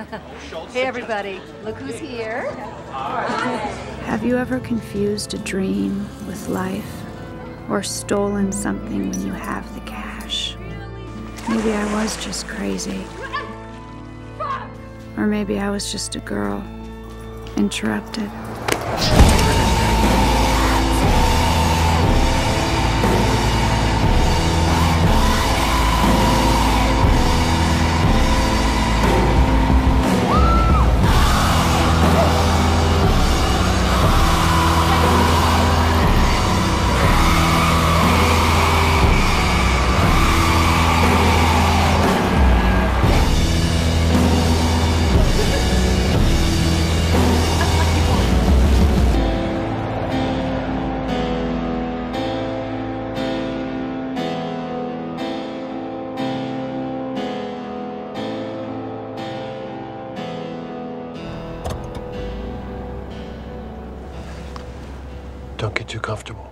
hey, everybody. Look who's here. Have you ever confused a dream with life? Or stolen something when you have the cash? Maybe I was just crazy. Or maybe I was just a girl, interrupted. Don't get too comfortable.